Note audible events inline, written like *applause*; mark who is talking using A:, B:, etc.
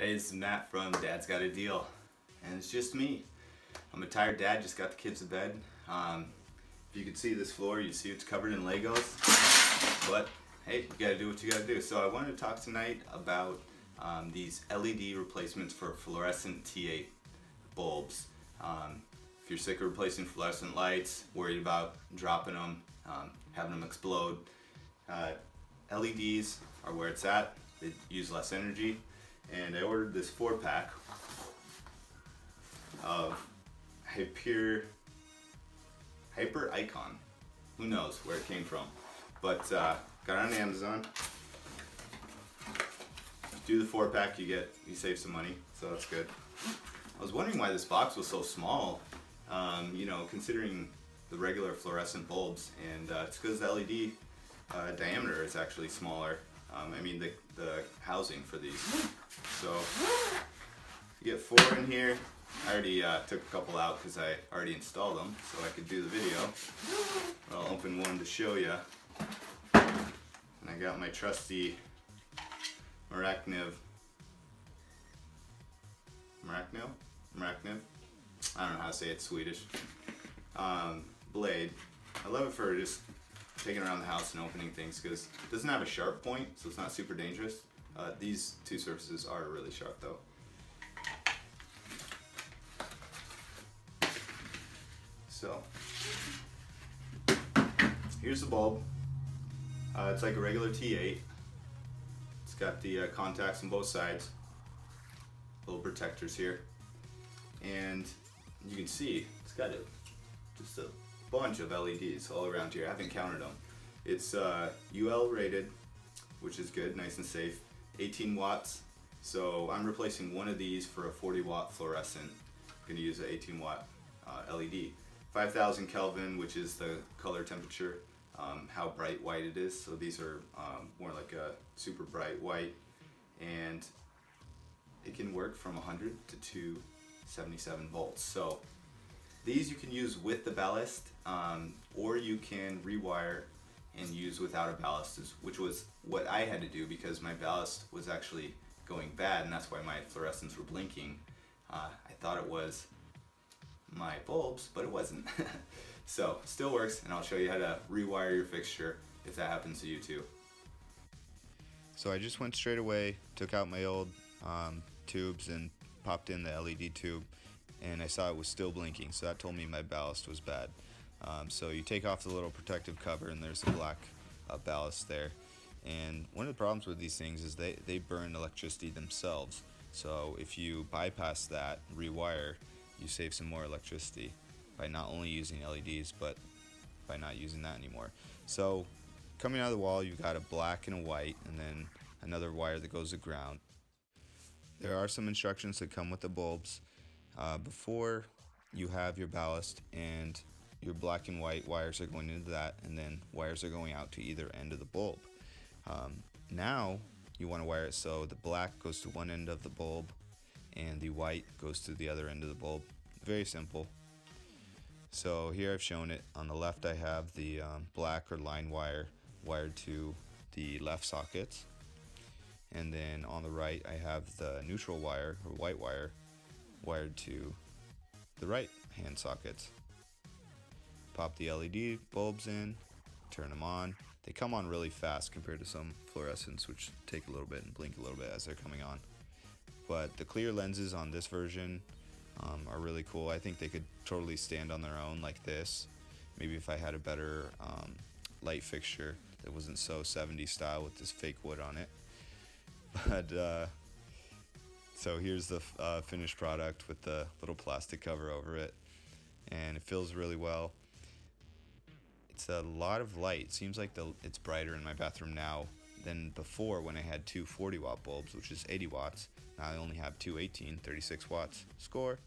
A: Hey, is Matt from Dad's Got a Deal, and it's just me. I'm a tired dad, just got the kids to bed. Um, if you could see this floor, you see it's covered in Legos, but hey, you gotta do what you gotta do. So I wanted to talk tonight about um, these LED replacements for fluorescent T8 bulbs. Um, if you're sick of replacing fluorescent lights, worried about dropping them, um, having them explode, uh, LEDs are where it's at. They use less energy. And I ordered this four pack of Hyper, Hyperikon. Who knows where it came from. But uh, got it on Amazon. Do the four pack, you get, you save some money, so that's good. I was wondering why this box was so small, um, you know, considering the regular fluorescent bulbs, and uh, it's because the LED uh, diameter is actually smaller. Um, I mean the, the housing for these. So you get four in here. I already uh, took a couple out because I already installed them so I could do the video. I'll open one to show you. And I got my trusty Maracniv. Maracnil? Maracniv? I don't know how to say it Swedish. Um, blade. I love it for just taking around the house and opening things because it doesn't have a sharp point, so it's not super dangerous. Uh, these two surfaces are really sharp though. So, here's the bulb. Uh, it's like a regular T8. It's got the uh, contacts on both sides, little protectors here, and you can see it's got a, just a bunch of LEDs all around here. I haven't counted them. It's uh, UL rated, which is good, nice and safe. 18 watts. So I'm replacing one of these for a 40 watt fluorescent. I'm gonna use an 18 watt uh, LED. 5000 Kelvin, which is the color temperature, um, how bright white it is. So these are um, more like a super bright white. And it can work from 100 to 277 volts. So these you can use with the ballast, um, or you can rewire and use without a ballast, which was what I had to do because my ballast was actually going bad, and that's why my fluorescents were blinking. Uh, I thought it was my bulbs, but it wasn't. *laughs* so, still works, and I'll show you how to rewire your fixture if that happens to you too.
B: So I just went straight away, took out my old um, tubes and popped in the LED tube and I saw it was still blinking so that told me my ballast was bad. Um, so you take off the little protective cover and there's a black uh, ballast there and one of the problems with these things is they, they burn electricity themselves so if you bypass that rewire you save some more electricity by not only using LEDs but by not using that anymore. So coming out of the wall you've got a black and a white and then another wire that goes to ground. There are some instructions that come with the bulbs uh, before you have your ballast and your black and white wires are going into that and then wires are going out to either end of the bulb. Um, now you want to wire it so the black goes to one end of the bulb and the white goes to the other end of the bulb. Very simple. So here I've shown it. On the left I have the um, black or line wire wired to the left socket. And then on the right I have the neutral wire or white wire wired to the right hand sockets. Pop the LED bulbs in, turn them on. They come on really fast compared to some fluorescents which take a little bit and blink a little bit as they're coming on. But the clear lenses on this version um, are really cool. I think they could totally stand on their own like this. Maybe if I had a better um, light fixture that wasn't so 70s style with this fake wood on it. *laughs* But uh, so here's the uh, finished product with the little plastic cover over it and it feels really well. It's a lot of light. Seems like the, it's brighter in my bathroom now than before when I had two 40 watt bulbs, which is 80 watts. Now I only have two 18, 36 watts. Score!